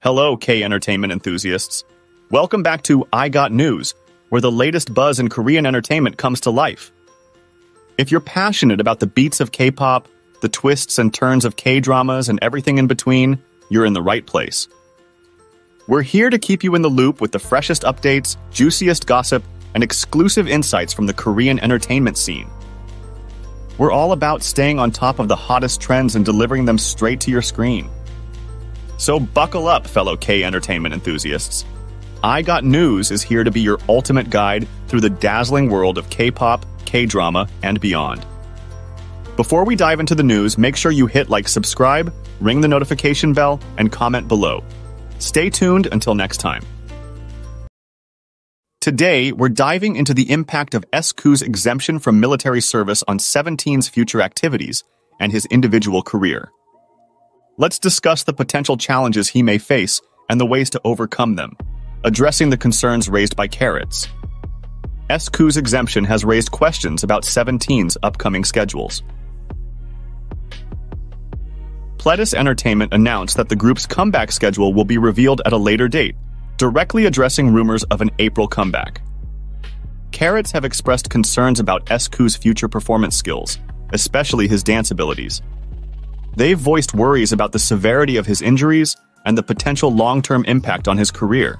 Hello, K entertainment enthusiasts. Welcome back to I Got News, where the latest buzz in Korean entertainment comes to life. If you're passionate about the beats of K pop, the twists and turns of K dramas, and everything in between, you're in the right place. We're here to keep you in the loop with the freshest updates, juiciest gossip, and exclusive insights from the Korean entertainment scene. We're all about staying on top of the hottest trends and delivering them straight to your screen. So buckle up, fellow K entertainment enthusiasts. I Got News is here to be your ultimate guide through the dazzling world of K pop, K drama, and beyond. Before we dive into the news, make sure you hit like, subscribe, ring the notification bell, and comment below. Stay tuned until next time. Today, we're diving into the impact of S.Coups's exemption from military service on SEVENTEEN's future activities and his individual career. Let's discuss the potential challenges he may face and the ways to overcome them, addressing the concerns raised by Carats. S.Coups's exemption has raised questions about SEVENTEEN's upcoming schedules. Pledis Entertainment announced that the group's comeback schedule will be revealed at a later date, directly addressing rumors of an April comeback. Carats have expressed concerns about S.Coups's future performance skills, especially his dance abilities. They've voiced worries about the severity of his injuries and the potential long-term impact on his career.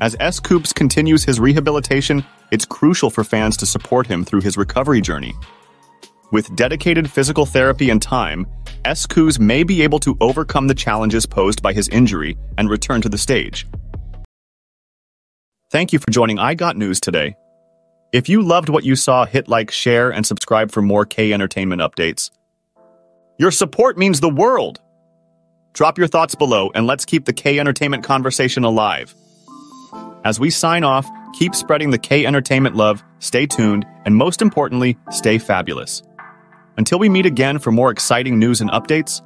As S.Coups continues his rehabilitation, it's crucial for fans to support him through his recovery journey. With dedicated physical therapy and time, S.Coups may be able to overcome the challenges posed by his injury and return to the stage. Thank you for joining I Got News today. If you loved what you saw, hit like, share, and subscribe for more K Entertainment updates. Your support means the world. Drop your thoughts below and let's keep the K Entertainment conversation alive. As we sign off, keep spreading the K Entertainment love, stay tuned, and most importantly, stay fabulous. Until we meet again for more exciting news and updates,